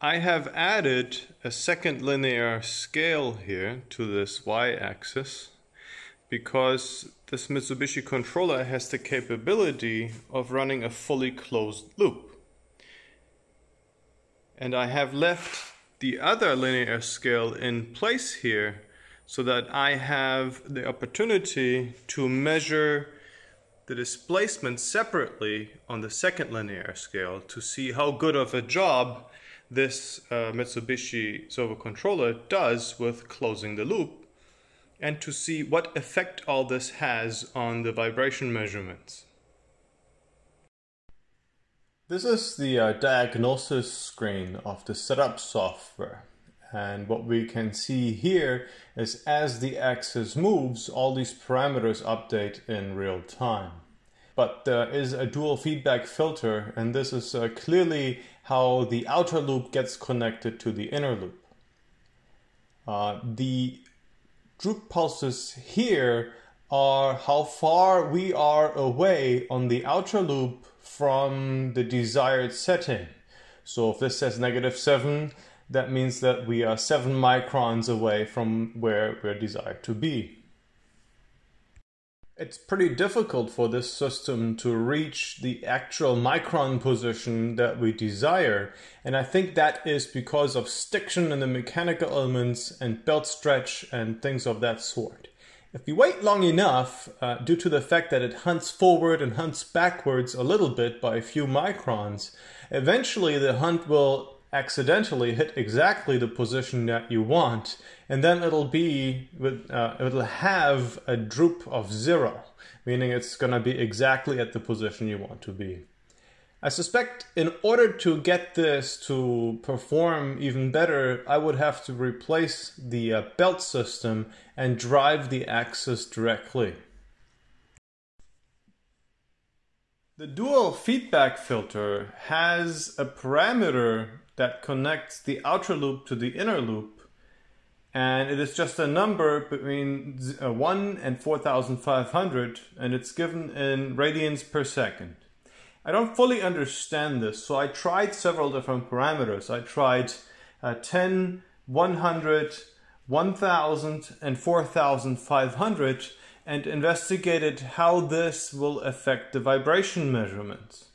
I have added a second linear scale here to this y-axis because this Mitsubishi controller has the capability of running a fully closed loop. And I have left the other linear scale in place here so that I have the opportunity to measure the displacement separately on the second linear scale to see how good of a job this uh, Mitsubishi servo controller does with closing the loop and to see what effect all this has on the vibration measurements. This is the uh, diagnosis screen of the setup software. And what we can see here is as the axis moves, all these parameters update in real time. But there is a dual feedback filter, and this is uh, clearly how the outer loop gets connected to the inner loop. Uh, the droop pulses here are how far we are away on the outer loop from the desired setting. So if this says negative 7, that means that we are 7 microns away from where we're desired to be. It's pretty difficult for this system to reach the actual micron position that we desire, and I think that is because of stiction in the mechanical elements and belt stretch and things of that sort. If you wait long enough, uh, due to the fact that it hunts forward and hunts backwards a little bit by a few microns, eventually the hunt will accidentally hit exactly the position that you want, and then it'll be uh, it'll have a droop of zero, meaning it's going to be exactly at the position you want to be. I suspect in order to get this to perform even better, I would have to replace the uh, belt system and drive the axis directly. The dual feedback filter has a parameter that connects the outer loop to the inner loop. And it is just a number between uh, 1 and 4500, and it's given in radians per second. I don't fully understand this, so I tried several different parameters. I tried uh, 10, 100, 1000, and 4500 and investigated how this will affect the vibration measurements.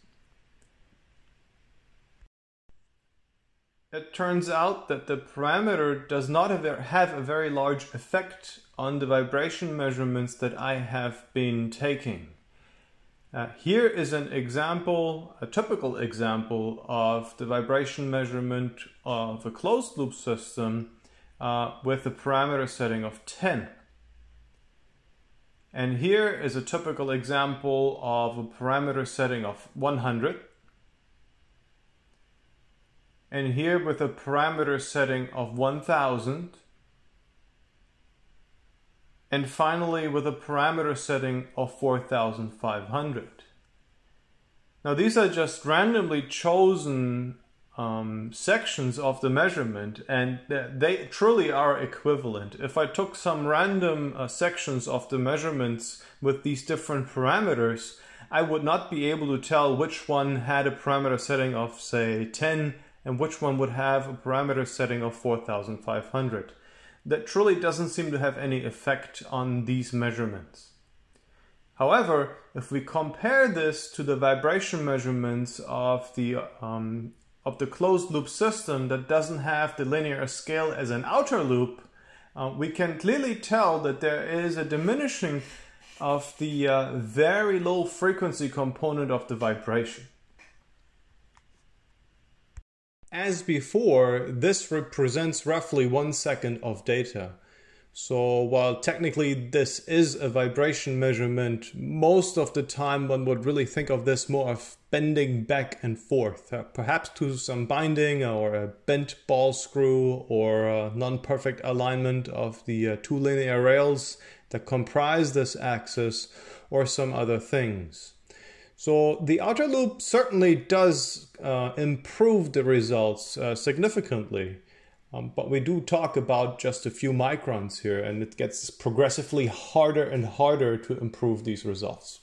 It turns out that the parameter does not have a very large effect on the vibration measurements that I have been taking. Uh, here is an example, a typical example of the vibration measurement of a closed loop system uh, with a parameter setting of 10. And here is a typical example of a parameter setting of 100 and here with a parameter setting of 1000 and finally with a parameter setting of 4500. Now these are just randomly chosen um, sections of the measurement and they truly are equivalent. If I took some random uh, sections of the measurements with these different parameters, I would not be able to tell which one had a parameter setting of say 10 and which one would have a parameter setting of 4500. That truly doesn't seem to have any effect on these measurements. However, if we compare this to the vibration measurements of the um, of the closed loop system that doesn't have the linear scale as an outer loop, uh, we can clearly tell that there is a diminishing of the uh, very low frequency component of the vibration. As before, this represents roughly one second of data. So while technically this is a vibration measurement, most of the time one would really think of this more of bending back and forth, uh, perhaps to some binding or a bent ball screw or non-perfect alignment of the uh, two linear rails that comprise this axis or some other things. So the outer loop certainly does uh, improve the results uh, significantly. Um, but we do talk about just a few microns here, and it gets progressively harder and harder to improve these results.